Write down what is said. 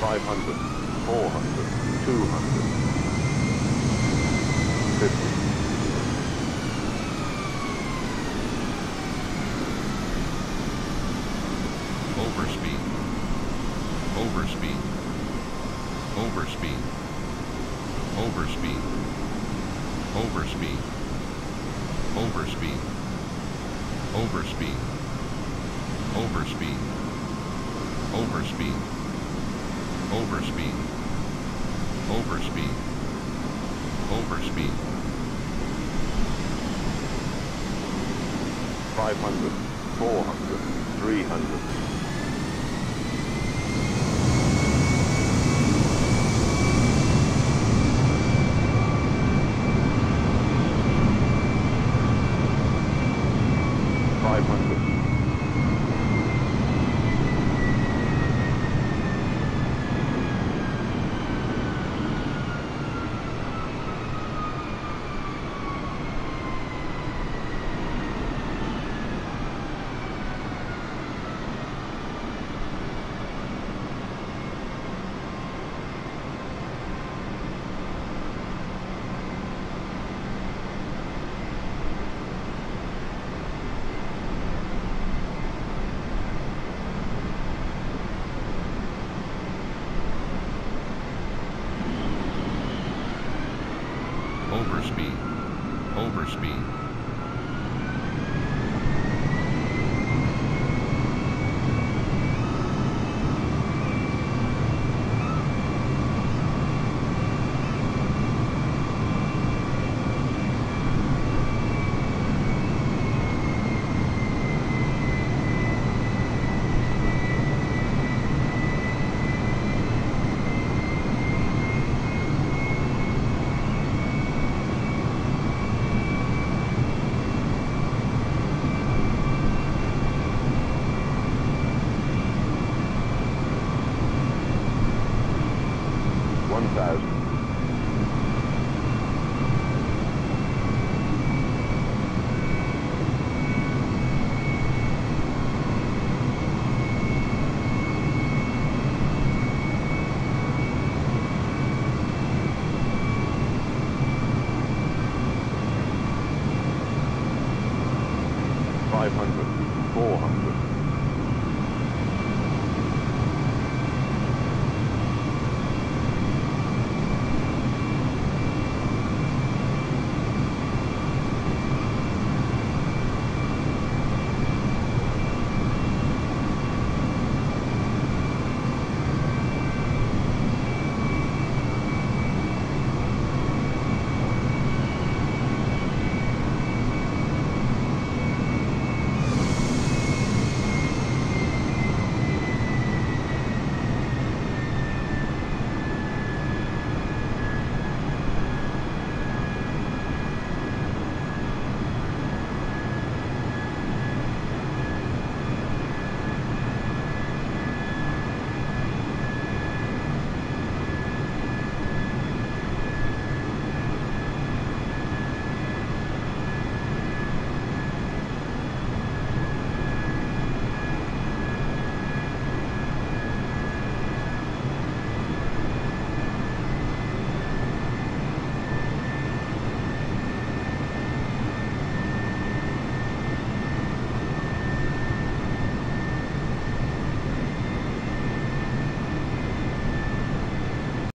500, 400, 200, 50. Overspeed. Overspeed. Overspeed. Overspeed. Overspeed. Overspeed. Overspeed. Overspeed. Overspeed. Overspeed. Overspeed. Overspeed. overspeed. 500, 400, 300. Five hundred, over speed. 1,000. Five hundred, four hundred.